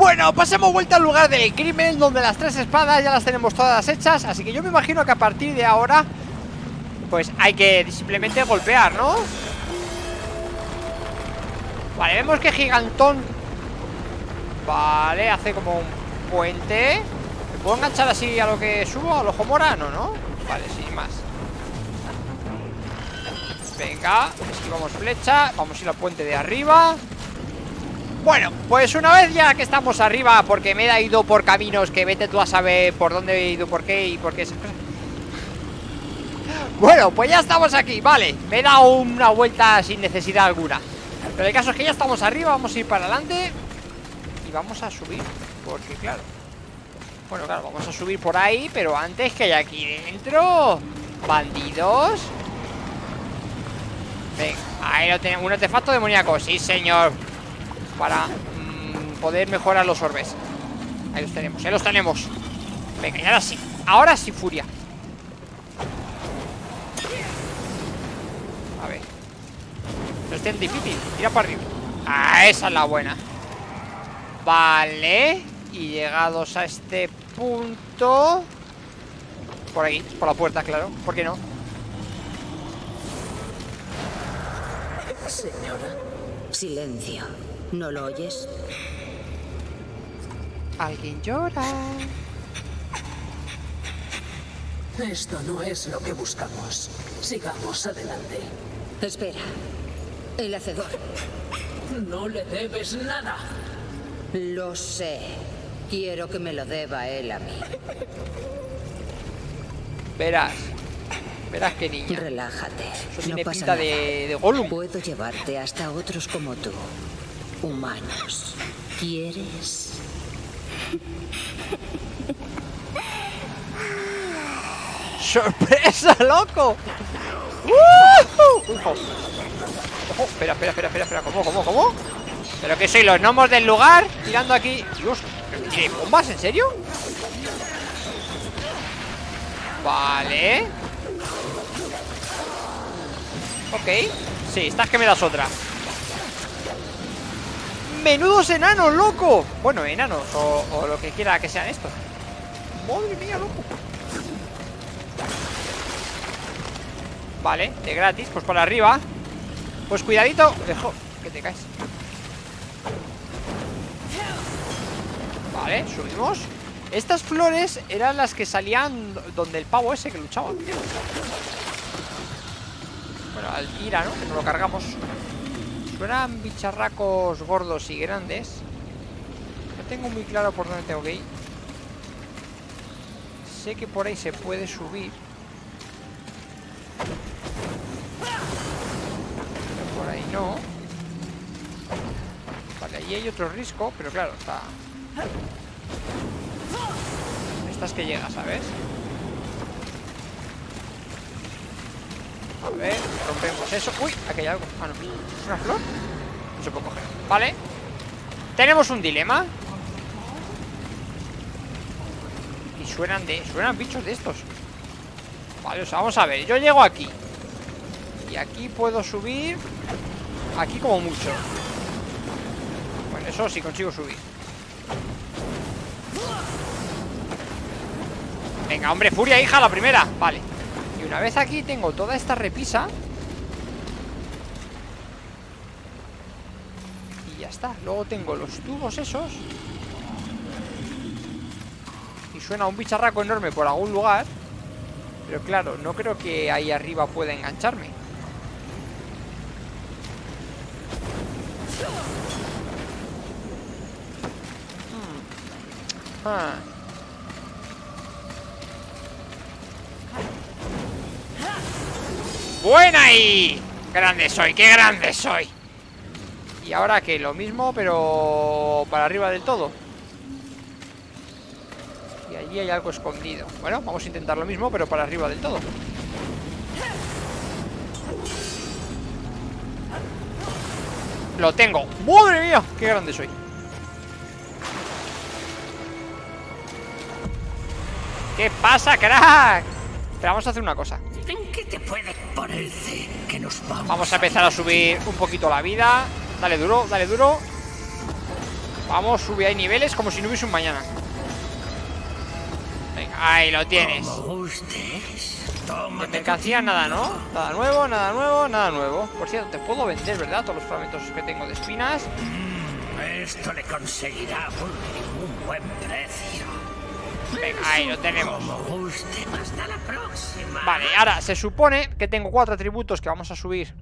Bueno, hemos vuelto al lugar del crimen Donde las tres espadas ya las tenemos todas hechas Así que yo me imagino que a partir de ahora Pues hay que simplemente golpear, ¿no? Vale, vemos que Gigantón Vale, hace como un puente ¿Me puedo enganchar así a lo que subo? ¿A lo morano, no? Vale, sin más Venga, esquivamos flecha Vamos a ir al puente de arriba bueno, pues una vez ya que estamos arriba Porque me he ido por caminos que vete tú a saber Por dónde he ido, por qué y por qué Bueno, pues ya estamos aquí, vale. Me he dado una vuelta sin necesidad alguna. Pero el caso es que ya estamos arriba Vamos a ir para adelante Y vamos a subir, porque claro. Bueno, claro, vamos a subir por ahí Pero antes que hay aquí dentro Bandidos. Venga, ahí lo tenemos Un artefacto demoníaco, sí señor para mm, poder mejorar los orbes. Ahí los tenemos, ahí los tenemos. Venga, y ahora sí, ahora sí furia. A ver. No es difícil, tira para arriba. Ah, esa es la buena. Vale Y llegados a este punto Por ahí, por la puerta, claro ¿Por qué no? Señora, silencio ¿No lo oyes? Alguien llora. Esto no es lo que buscamos. Sigamos adelante. Espera. El hacedor. No le debes nada. Lo sé. Quiero que me lo deba él a mí. Verás. Verás qué niña. Relájate. Eso tiene pinta de, de Gollum. Puedo llevarte hasta otros como tú humanos. ¿Quieres? ¡Sorpresa, loco! ¡Uh! Ojo, espera, espera, espera, espera, espera, ¿cómo, cómo, cómo? ¿Pero qué soy, los gnomos del lugar? Tirando aquí Dios, ¿tiene bombas? ¿En serio? Vale Ok Sí, estás que me das otra ¡Menudos enanos, loco! Bueno, enanos o, lo que quiera que sean estos. ¡Madre mía, loco! Vale, de gratis, pues por arriba. Pues cuidadito. Dejo, que te caes. Vale, subimos. Estas flores eran las que salían Donde el pavo ese que luchaba. Bueno, al ira, ¿no? Que nos lo cargamos Suenan bicharracos gordos y grandes. No tengo muy claro por dónde tengo que ir. Sé que por ahí se puede subir. Pero por ahí no. Vale, ahí hay otro risco Pero claro, está. Estas que llega, ¿sabes? A ver, rompemos eso. Uy, aquí hay algo. Ah, no. ¿Es una flor? No se puede coger. Vale. Tenemos un dilema. Y suenan de... Suenan bichos de estos. Vale, o sea, vamos a ver. Yo llego aquí. Y aquí puedo subir. Aquí como mucho. Bueno, eso sí consigo subir. Venga, hombre, furia, hija, la primera. Vale una vez aquí tengo toda esta repisa. Y ya está. Luego tengo los tubos esos. Y suena un bicharraco enorme por algún lugar. Pero claro, no creo que ahí arriba pueda engancharme. Hmm. Ah ¡Buena y Grande soy, qué grande soy Y ahora que lo mismo Pero para arriba del todo Y allí hay algo escondido Bueno, vamos a intentar lo mismo Pero para arriba del todo Lo tengo ¡Madre mía! ¡Qué grande soy! ¿Qué pasa, crack? Pero vamos a hacer una cosa ¿En qué te ponerse que nos vamos? Vamos a empezar a subir un poquito la vida. Dale duro, dale duro. Vamos, sube ahí niveles como si no hubiese un mañana Venga, ahí lo tienes De mercancía nada, ¿no? Nada nuevo, nada nuevo, nada nuevo Por cierto, te puedo vender, ¿verdad? Todos los fragmentos que tengo de espinas Esto le conseguirá un, un buen precio. Venga, ahí lo tenemos. Vale, ahora se supone que tengo cuatro atributos que vamos a subir.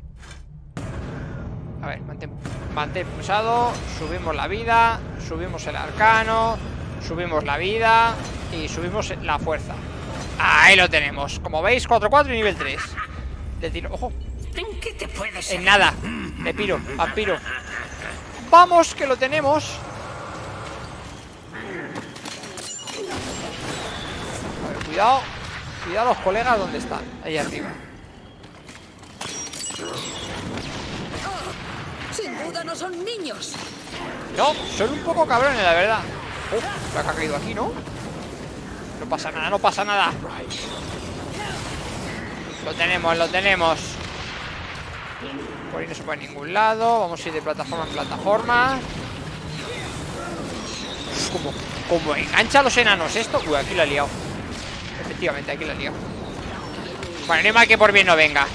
A ver, mantén, mantén pulsado Subimos la vida Subimos el arcano Subimos la vida Y subimos la fuerza. Ahí lo tenemos. Como veis, 4-4 y nivel 3 De tiro, ojo. ¿En qué te puedes En nada. Me piro, vampiro Vamos, que lo tenemos cuidado Cuidado los colegas donde están Ahí arriba. Sin duda no son niños. No, son un poco cabrones, la verdad. Uf, que ha caído aquí, ¿no? No pasa nada, no pasa nada. Lo tenemos, lo tenemos. Por ahí no se puede a ningún lado. Vamos a ir de plataforma en plataforma. Como, como engancha a los enanos esto. Uy, aquí la he liado Efectivamente, aquí la liado Bueno, ni mal que por bien no venga.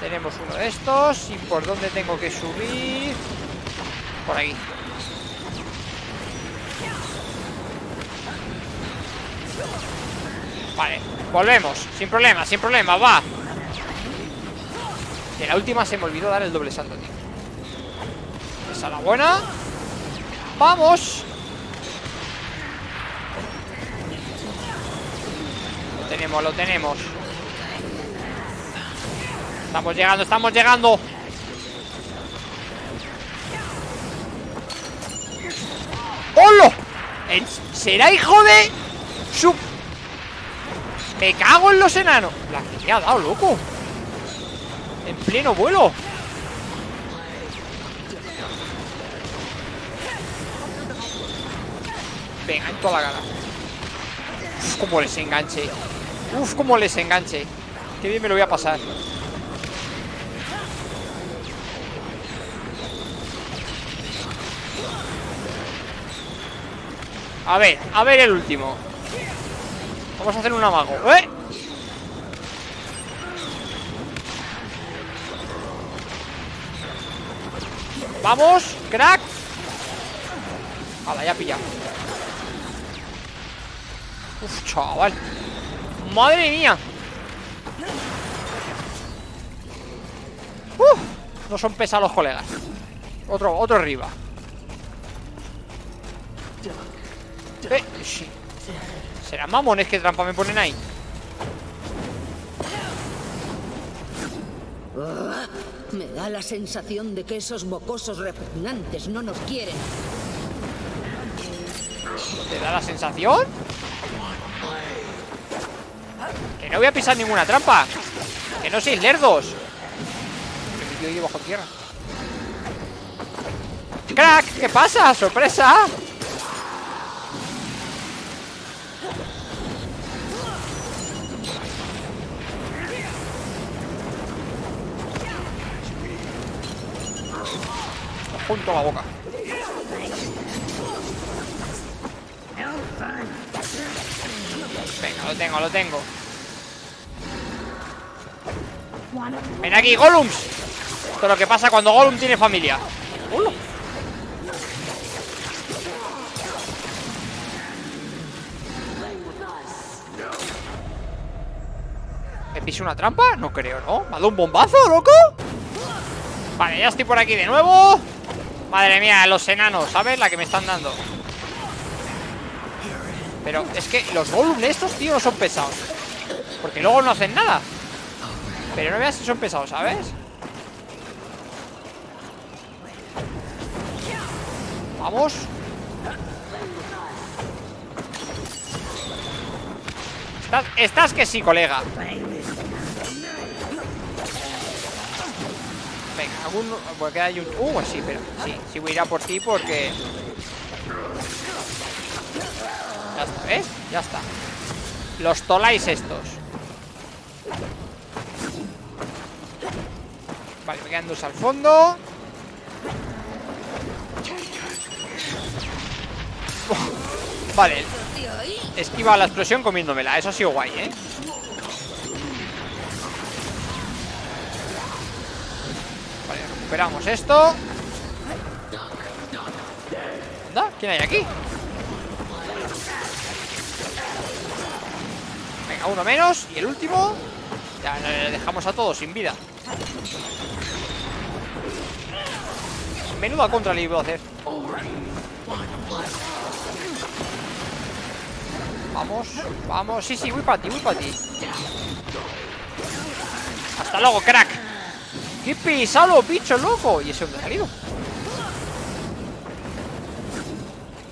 Tenemos uno de estos ¿Y por dónde tengo que subir? Por aquí. Vale, volvemos Sin problema, sin problema, va. En la última se me olvidó dar el doble salto, tío. Esa la buena. ¡Vamos! Tenemos, lo tenemos. Estamos llegando, estamos llegando. ¡Hola! ¿En- ¿Será hijo de su... Me cago en los enanos. La que me ha dado, loco. En pleno vuelo. Venga, en toda la cara Uf, cómo les enganche Uf, cómo les enganche. Qué bien me lo voy a pasar. A ver, a ver el último. Vamos a hacer un amago. ¿Eh? Vamos, crack. Hala, ya pillado. Uf, chaval Madre mía Uf, no son pesados los colegas Otro, otro arriba Eh, sí. ¿Serán mamones que trampa me ponen ahí? Ah, me da la sensación de que esos mocosos repugnantes no nos quieren. ¿Te da la sensación? No voy a pisar ninguna trampa Que no sois lerdos tío ahí bajo tierra ¡Crack! ¿Qué pasa? ¡Sorpresa! Junto a la boca Venga, lo tengo, lo tengo Ven aquí, Gollums Esto es lo que pasa cuando Gollum tiene familia. ¿Me piso una trampa? No creo, ¿no? ¿Me ha dado un bombazo, loco? Vale, ya estoy por aquí de nuevo Madre mía, los enanos, ¿sabes? La que me están dando Pero es que los Gollum estos, tío, no son pesados Porque luego no hacen nada Pero no veas si son pesados, ¿sabes? Vamos Estás, que sí, colega Venga, algún... Porque hay un... Uh, sí, pero... Sí, sí voy a ir a por ti porque... Ya está, ¿ves? Ya está Los toláis estos Vale, me quedan dos al fondo. vale. Esquiva la explosión comiéndomela. Eso ha sido guay, ¿eh? Vale, recuperamos esto. ¿Anda? ¿Quién hay aquí? Venga, uno menos. Y el último. Ya dejamos a todos sin vida. Menuda contra le a hacer Vamos, vamos Sí, sí, voy para ti, voy para ti Hasta luego, crack ¡Qué pesado, bicho loco! ¿Y ese dónde ha salido?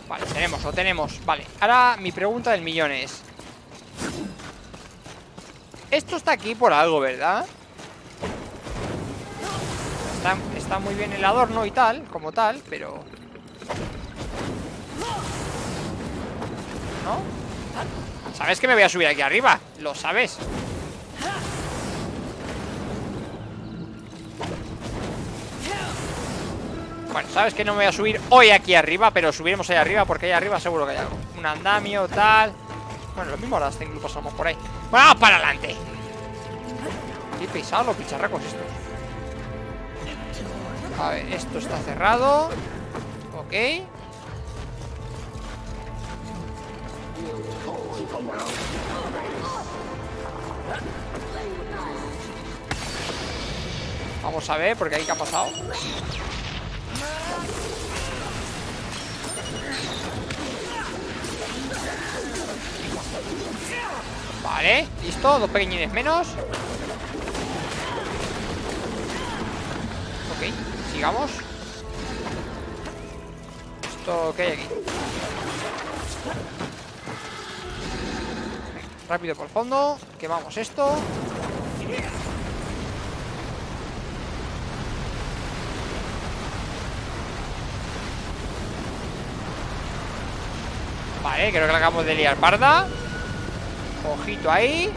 Vale, tenemos, lo tenemos Vale, ahora mi pregunta del millón es Esto está aquí por algo, ¿verdad? Está, muy bien el adorno y tal Como tal, pero... ¿No? ¿Sabes que me voy a subir aquí arriba? Lo sabes. Bueno, sabes que no me voy a subir hoy aquí arriba Pero subiremos ahí arriba porque ahí arriba seguro que hay algo. Un andamio, tal. Bueno, lo mismo ahora incluso pasamos por ahí. Vamos para adelante Qué pesado los picharracos estos A ver, esto está cerrado. Ok. Vamos a ver, porque ahí que ha pasado. Vale, listo, dos pequeñines menos. Ok, sigamos Esto, ¿qué hay aquí? Rápido por el fondo. Quemamos esto. Vale, creo que la acabamos de liar parda. Ojito ahí.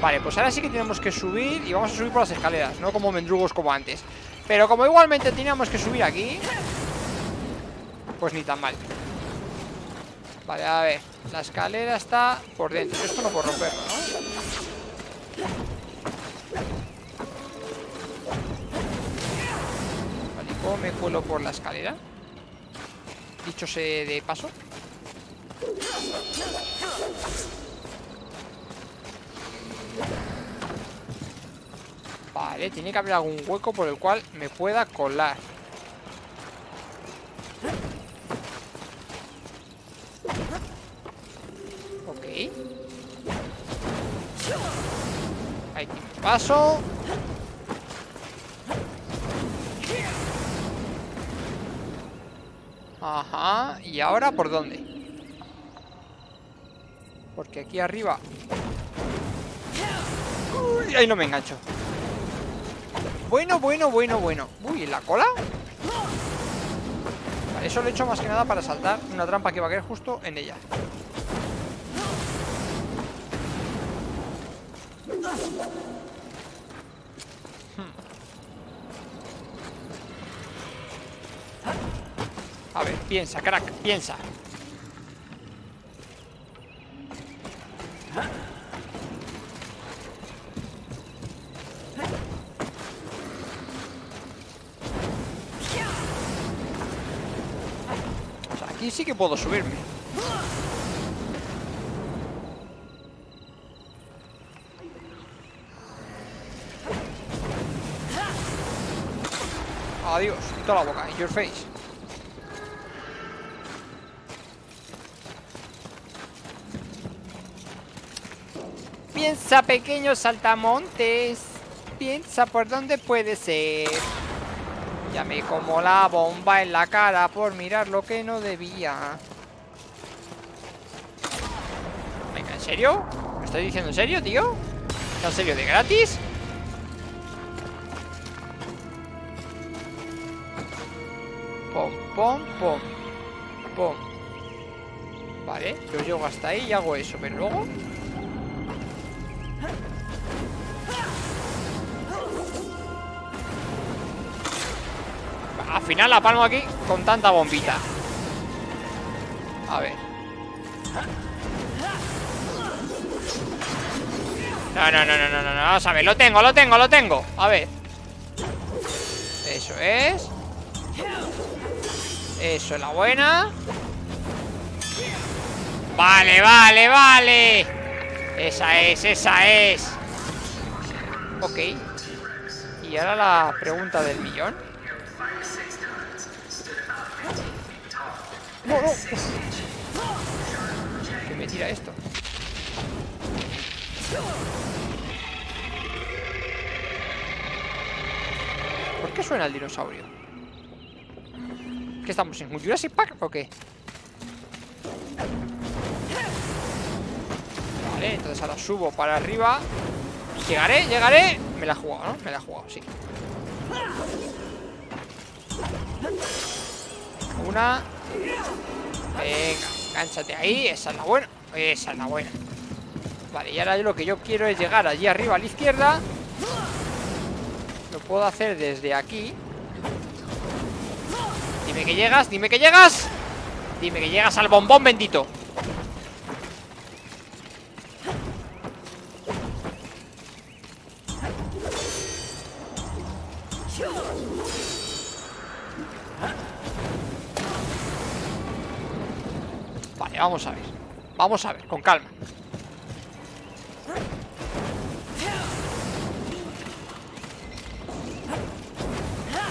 Vale, pues ahora sí que tenemos que subir Y vamos a subir por las escaleras, no como mendrugos como antes Pero como igualmente teníamos que subir aquí Pues ni tan mal Vale, a ver La escalera está por dentro Esto no puedo romperlo, ¿no? Vale, ¿cómo me cuelo por la escalera? Dicho de paso Vale, tiene que haber algún hueco por el cual me pueda colar. Ok. Ahí paso. Ajá, ¿y ahora por dónde? Porque aquí arriba. Uy, ahí no me engancho Bueno, bueno, bueno, bueno Uy, ¿en la cola? Vale, eso lo he hecho más que nada para saltar Una trampa que va a caer justo en ella hmm. A ver, piensa, crack, piensa aquí sí que puedo subirme Adiós, quito la boca, in your face Piensa, pequeño saltamontes. Piensa por dónde puede ser. Ya me como la bomba en la cara por mirar lo que no debía. Venga, ¿en serio? ¿Me estás diciendo en serio, tío? ¿En serio de gratis? Pom, pom, pom. Pom. Vale, yo llego hasta ahí y hago eso, pero luego... Al final la palmo aquí con tanta bombita. A ver. No, no, no, no, no, no, no, vamos a ver, lo tengo, lo tengo, lo tengo. A ver. Eso es. Eso es la buena. Vale, vale, vale. Esa es, esa es. Ok. Y ahora la pregunta del millón No, no ¿Qué me tira esto? ¿Por qué suena el dinosaurio? ¿Qué estamos en Jurassic Park o qué? Vale, entonces ahora subo para arriba Llegaré, llegaré Me la he jugado, ¿no? Me la he jugado, sí Una Venga, gánchate ahí Esa es la buena Esa es la buena. Vale, y ahora lo que yo quiero es llegar allí arriba a la izquierda. Lo puedo hacer desde aquí. Dime que llegas, dime que llegas. Dime que llegas al bombón bendito Vamos a ver, con calma.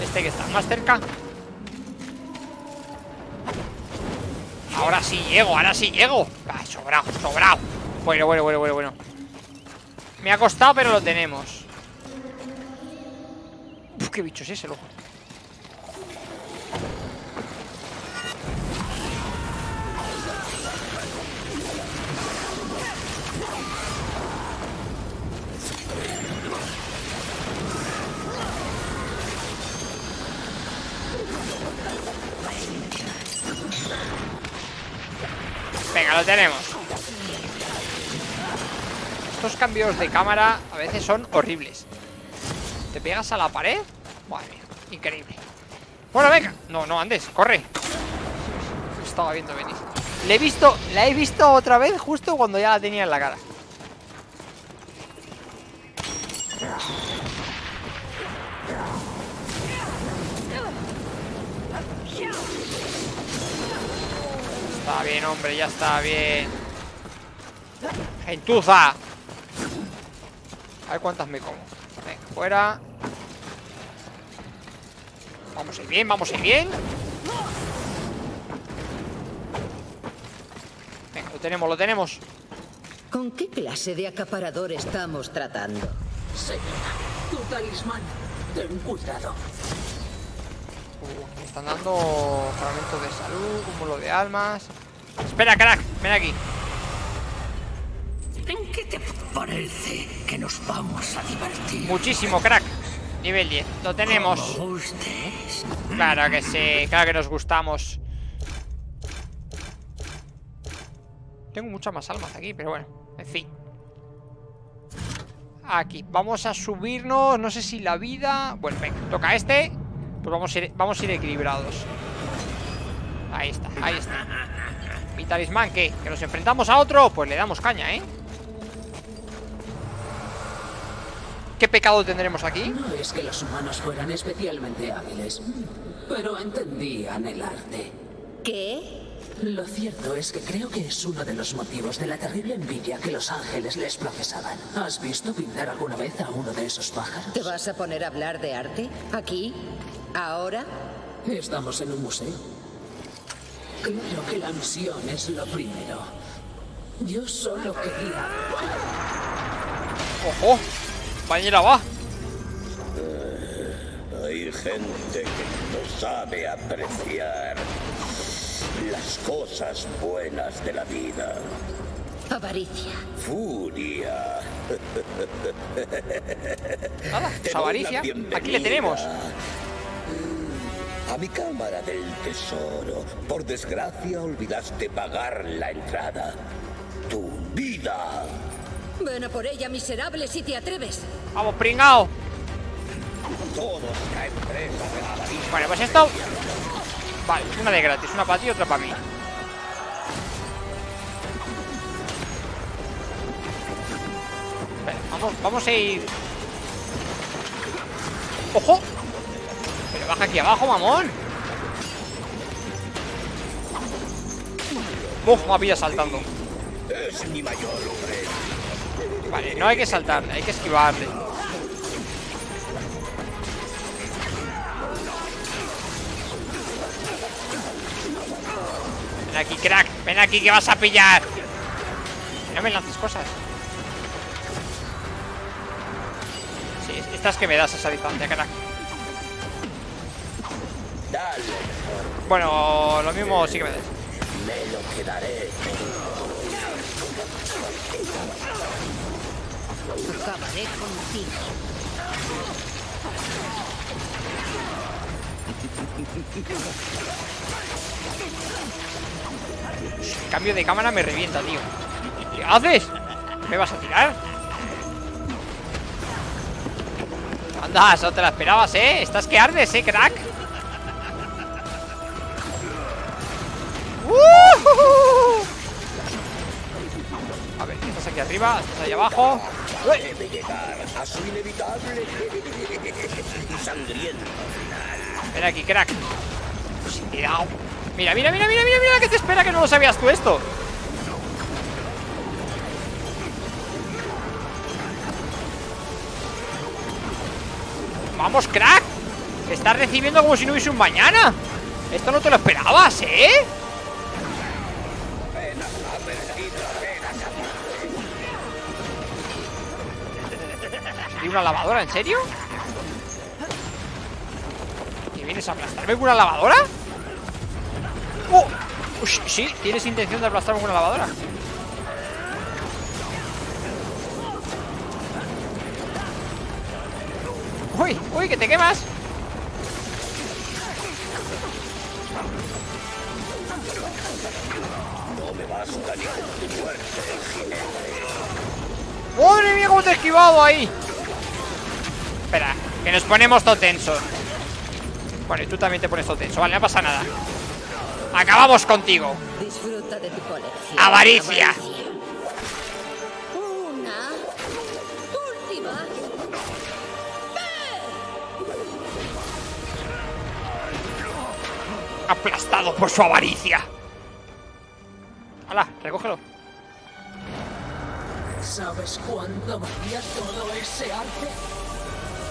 Este que está más cerca. Ahora sí llego, ahora sí llego. Ah, Sobrado, sobrado Bueno, bueno, bueno, bueno, bueno. Me ha costado, pero lo tenemos. Uf, qué bicho es ese, loco lo tenemos. Estos cambios de cámara a veces son horribles. ¿Te pegas a la pared? Madre increíble. Bueno, venga. No, no, andes, corre. Estaba viendo venir. Le he visto, la he visto otra vez justo cuando ya la tenía en la cara hombre, ya está bien. Gentuza. A ver cuántas me como. Venga, fuera. Vamos a ir bien, vamos a ir bien. Venga, lo tenemos, lo tenemos. ¿Con qué clase de acaparador estamos tratando? Señora, tu talismán. Ten cuidado. Uh, me están dando fragmentos de salud, cúmulo de almas Espera, crack, ven aquí. ¿En qué te parece que nos vamos a divertir? Muchísimo, crack. Nivel 10, lo tenemos. Claro que sí, claro que nos gustamos. Tengo muchas más almas aquí, pero bueno, en fin. Aquí, vamos a subirnos No sé si la vida... Bueno, venga, toca este Pues vamos a ir, vamos a ir equilibrados. Ahí está, ahí está Mi talismán, ¿qué? ¿Que nos enfrentamos a otro? Pues le damos caña, ¿eh? ¿Qué pecado tendremos aquí? No es que los humanos fueran especialmente hábiles, pero entendían el arte. ¿Qué? Lo cierto es que creo que es uno de los motivos de la terrible envidia que los ángeles les profesaban. ¿Has visto pintar alguna vez a uno de esos pájaros? ¿Te vas a poner a hablar de arte? ¿Aquí? ¿Ahora? Estamos en un museo. Claro que la misión es lo primero. Yo solo quería... ¡Ojo! Compañera, va Hay gente que no sabe apreciar las cosas buenas de la vida. Avaricia. Furia. Nada, pues avaricia Aquí le tenemos a mi cámara del tesoro. Por desgracia olvidaste pagar la entrada. Tu vida. Ven a por ella, miserable, si te atreves. Vamos, pringao. Todos caen Vale, pues esto... Vale, una de gratis, una para ti y otra para mí. Vamos, vamos a ir... ¡Ojo! Pero baja aquí abajo, mamón. Uf, me ha pillado saltando. Vale, no hay que saltar, hay que esquivarle Ven aquí, crack, ven aquí que vas a pillar. No me lances cosas. Sí, estas que me das a esa distancia, crack Bueno, lo mismo sí que me das me lo quedaré. Acabaré contigo. Cambio de cámara me revienta, tío ¿Qué haces? ¿Me vas a tirar? Anda, eso te la esperabas, ¿eh? Estás que ardes, ¿eh, crack? A ver, estás aquí arriba, estás ahí abajo. Debe llegar a su inevitable. Y sangriento. Ven aquí, crack. Cuidado Mira, mira, mira, mira, mira, mira que te espera que no lo sabías tú esto. Vamos, crack. Estás recibiendo como si no hubiese un mañana. Esto no te lo esperabas, ¿eh? Una lavadora, en serio? ¿Que vienes a aplastarme con una lavadora? ¡Oh! Ush, sí, tienes intención de aplastarme con una lavadora ¡Uy! ¡Uy! ¡Que te quemas! ¡Madre mía, cómo te he esquivado ahí! Espera, que nos ponemos todo tenso Bueno, y tú también te pones todo tenso Vale, no pasa nada Acabamos contigo Disfruta de tu colección. Avaricia. Una. Última. Aplastado por su avaricia ¡Hala! Recógelo ¿Sabes cuánto valía todo ese arte?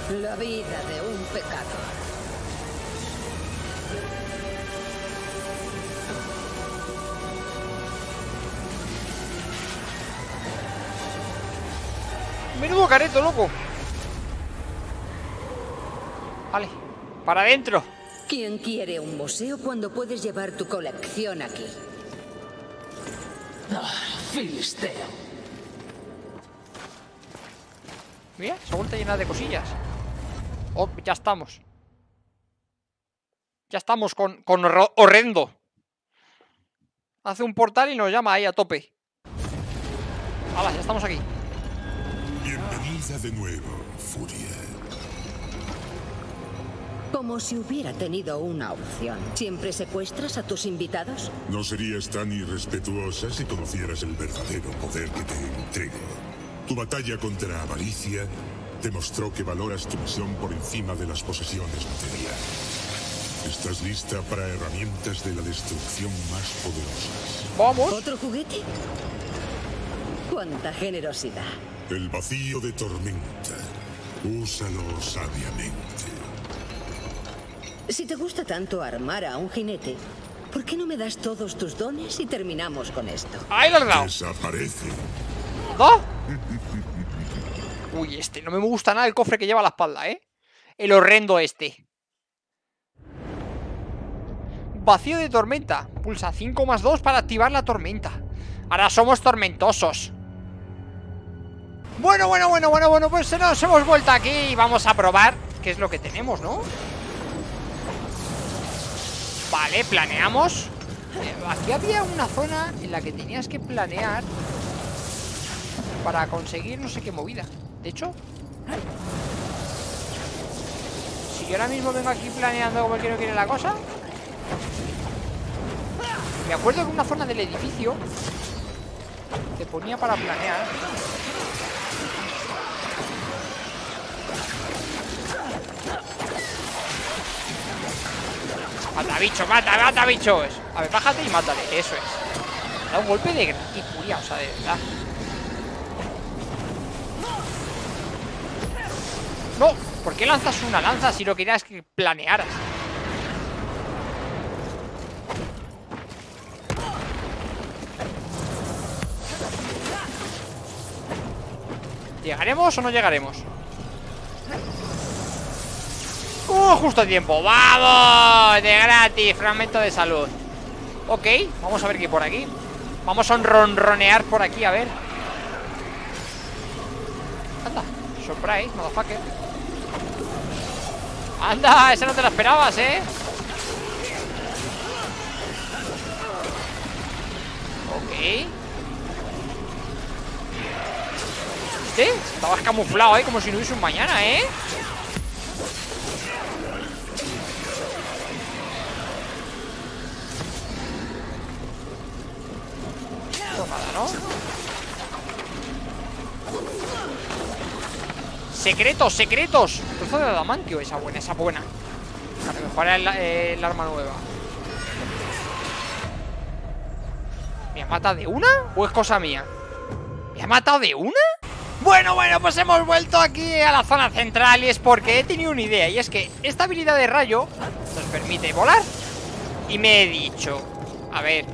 La vida de un pecador. Menudo careto, loco Vale, para adentro ¿Quién quiere un museo cuando puedes llevar tu colección aquí? Ah, Filisteo. Mira, se ha vuelto llena de cosillas Oh, ya estamos Ya estamos con, con horrendo Hace un portal y nos llama ahí a tope Hala, ya estamos aquí Bienvenida de nuevo, Furia. Como si hubiera tenido una opción. ¿Siempre secuestras a tus invitados? No serías tan irrespetuosa si conocieras el verdadero poder que te entrego. Tu batalla contra Avaricia demostró que valoras tu misión por encima de las posesiones materiales. Estás lista para herramientas de la destrucción más poderosas. Vamos ¿Otro juguete? ¡Cuánta generosidad! El vacío de tormenta. Úsalo sabiamente. Si te gusta tanto armar a un jinete, ¿por qué no me das todos tus dones y terminamos con esto? Ahí lo Desaparece. ¿No? Uy, este no me gusta nada el cofre que lleva a la espalda, ¿eh? El horrendo este. Vacío de tormenta. Pulsa 5 más 2 para activar la tormenta. Ahora somos tormentosos. Bueno, bueno, bueno, bueno, bueno Pues nos hemos vuelto aquí y vamos a probar ¿Qué es lo que tenemos, no? Vale, planeamos. Eh, Aquí había una zona en la que tenías que planear Para conseguir no sé qué movida de hecho... Si yo ahora mismo vengo aquí planeando como quiero que la cosa... Me acuerdo que una zona del edificio... Te ponía para planear... Mata bicho, mata, mata bichos. A ver, bájate y mátale, eso es. Da un golpe de gran o sea, de verdad. No, ¿por qué lanzas una lanza si lo querías que planearas? ¿Llegaremos o no llegaremos? ¡Uh! Justo a tiempo ¡Vamos! De gratis, fragmento de salud Ok, vamos a ver qué por aquí Vamos a ronronear por aquí, a ver Anda, surprise, motherfucker Anda, esa no te la esperabas, ¿eh? Ok ¿Viste? Estabas camuflado, ¿eh? Como si no hubiese un mañana, ¿eh? Secretos, secretos Trozo de adamantio, esa buena, esa buena Para mejorar el, el arma nueva ¿Me ha matado de una? ¿O es cosa mía? ¿Me ha matado de una? Bueno, bueno, pues hemos vuelto aquí a la zona central Y es porque he tenido una idea Y es que esta habilidad de rayo Nos permite volar Y me he dicho A ver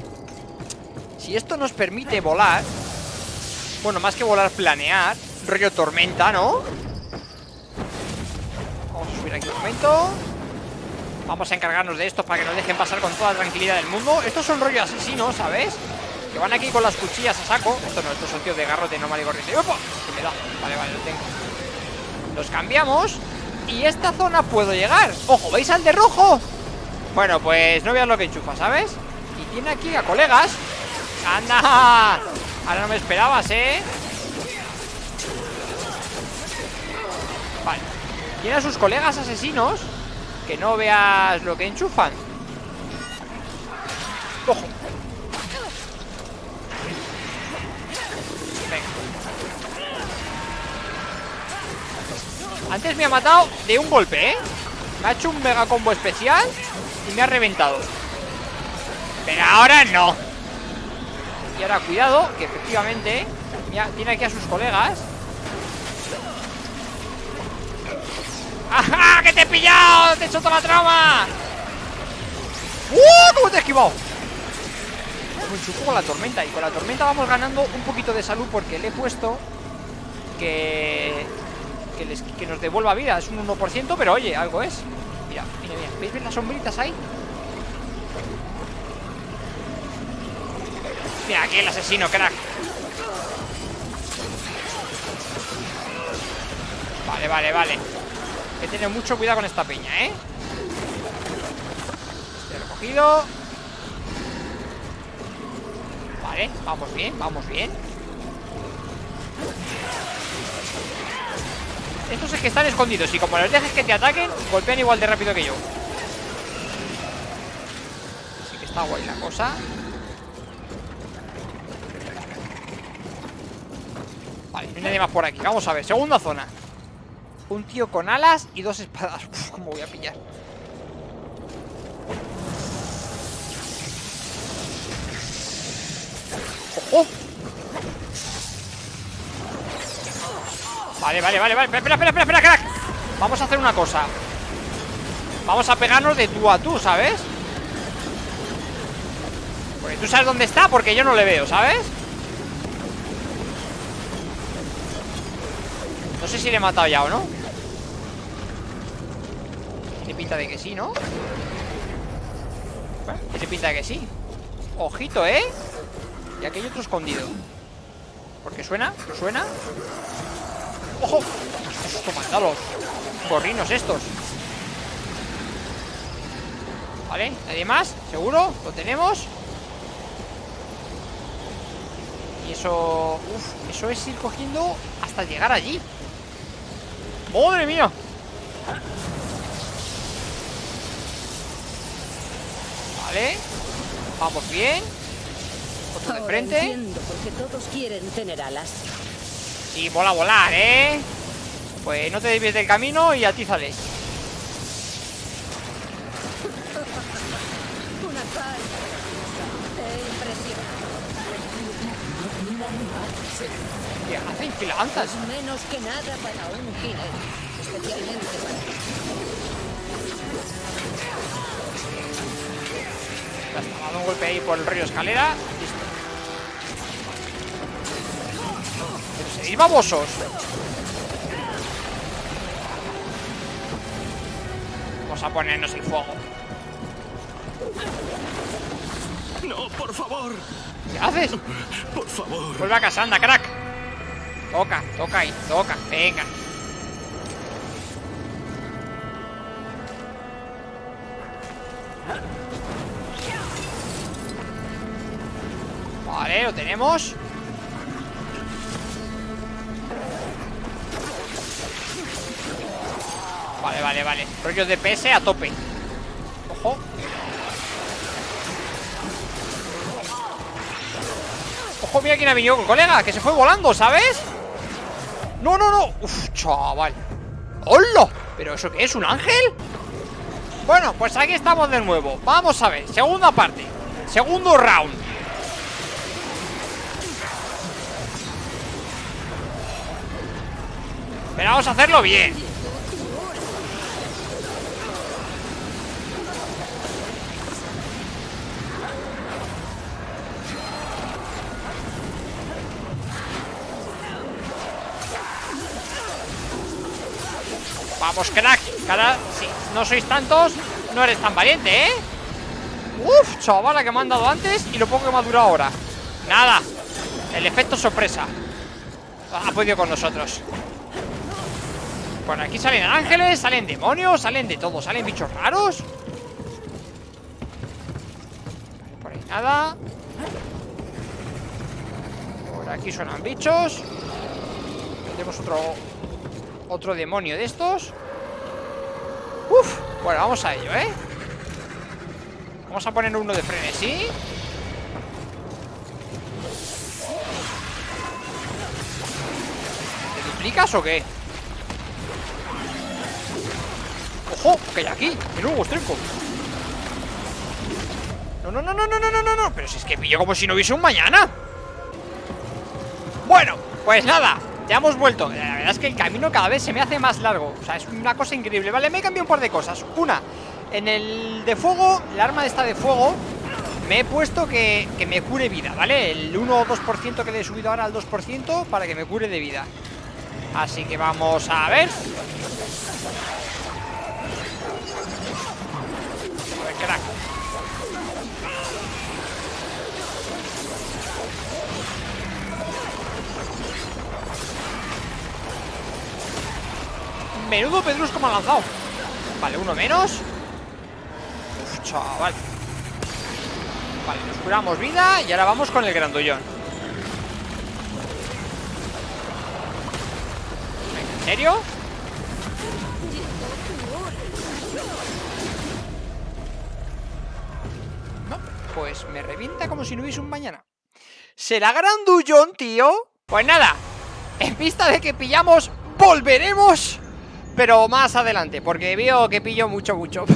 Si esto nos permite volar Bueno, más que volar, planear Rollo tormenta, ¿no? Subir aquí un momento Vamos a encargarnos de esto para que nos dejen pasar con toda la tranquilidad del mundo Estos son rollos asesinos, ¿sabes? Que van aquí con las cuchillas a saco Esto no, estos son tíos de garrote normal y corriente ¡Opa! Que me da, vale, vale, lo tengo Los cambiamos Y esta zona puedo llegar ¡Ojo! ¿Veis al de rojo? Bueno, pues no veas lo que enchufa, ¿sabes? Y tiene aquí a colegas ¡Anda! Ahora no me esperabas, ¿eh? Tiene a sus colegas asesinos Que no veas lo que enchufan. ¡Ojo! Antes me ha matado de un golpe, ¿eh? Me ha hecho un mega combo especial Y me ha reventado. Pero ahora no. Y ahora cuidado, que efectivamente Tiene aquí a sus colegas ¡Ajá! ¡Que te he pillado! ¡Te he hecho toda la trama! ¡Uh! ¿Cómo te he esquivado? Me enchufo con la tormenta Y con la tormenta vamos ganando un poquito de salud Porque le he puesto Que que, les, que nos devuelva vida Es un 1%, pero oye, algo es Mira, mira, mira, ¿veis las sombritas ahí? Mira, aquí el asesino, crack Vale, vale, vale Hay que tener mucho cuidado con esta peña, ¿eh? Este recogido Vale, vamos bien, vamos bien. Estos es que están escondidos Y como los dejes que te ataquen Golpean igual de rápido que yo. Así que está guay la cosa. Vale, no hay nadie más por aquí. Vamos a ver, segunda zona Un tío con alas y dos espadas Uf, ¿Cómo voy a pillar? ¡Ojo! Vale, vale, vale, vale Espera, espera, espera, espera, crack Vamos a hacer una cosa Vamos a pegarnos de tú a tú, ¿sabes? Porque tú sabes dónde está Porque yo no le veo, ¿sabes? No sé si le he matado ya o no pinta de que sí, ¿no? Bueno, tiene pinta de que sí Ojito, ¿eh? Y aquí hay otro escondido Porque suena, suena ¡Ojo! Esto mata los gorrinos estos Vale, ¿nadie más? ¿Seguro? ¿Lo tenemos? Y eso... Uf, eso es ir cogiendo hasta llegar allí ¡Madre mía! Vale. Vamos bien. Otro de frente. porque todos quieren tener alas. Y mola volar, ¿eh? Pues no te desvíes del camino y atízales. ¿Qué hacen filanzas? Pues menos que nada para un jinete, especialmente para ti. Ya está, dando un golpe ahí por el río escalera. Listo. Pero babosos. Vamos a ponernos el fuego. No, por favor. ¿Qué haces? Por favor. Vuelve a casa, anda, crack. Toca, toca ahí, toca. Venga. Lo tenemos. Vale, vale, vale. Rollos de PS a tope. Ojo. Ojo, mira quién ha venido colega, que se fue volando, ¿sabes? No, no, no. Uf, chaval. ¡Hola! ¿Pero eso qué es? ¿Un ángel? Bueno, pues aquí estamos de nuevo. Vamos a ver, segunda parte. Segundo round. Vamos a hacerlo bien. Vamos, crack. Si no sois tantos, no eres tan valiente, ¿eh? Uf, chavala, que me han dado antes y lo poco que me ha durado ahora. Nada. El efecto sorpresa. Ha podido con nosotros. Bueno, aquí salen ángeles, salen demonios, salen de todo. Salen bichos raros. Por ahí nada. Por aquí suenan bichos. Tenemos otro otro demonio de estos Uf, bueno, vamos a ello, ¿eh? Vamos a poner uno de frenesí ¿Te duplicas o qué? ¡Oh! ¡Ojo! ¡Que hay aquí! ¡Y luego estrenco! No, no, no, no, no, no, no, no. Pero si es que pillo como si no hubiese un mañana. Bueno, pues nada. Ya hemos vuelto. La verdad es que el camino cada vez se me hace más largo. O sea, es una cosa increíble. Vale, me he cambiado un par de cosas. Una, en el de fuego, el arma está de fuego, me he puesto que, que me cure vida, ¿vale? El 1 o 2% que le he subido ahora al 2% para que me cure de vida. Así que vamos a ver. Menudo pedrusco me ha lanzado. Vale, uno menos. Uf, chaval. Vale, nos curamos vida Y ahora vamos con el grandullón. ¿en serio? Pues me revienta como si no hubiese un mañana. ¿Será grandullón, tío? Pues nada En vista de que pillamos Volveremos pero más adelante, porque veo que pillo mucho, mucho.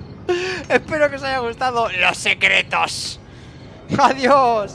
Espero que os haya gustado los secretos. Adiós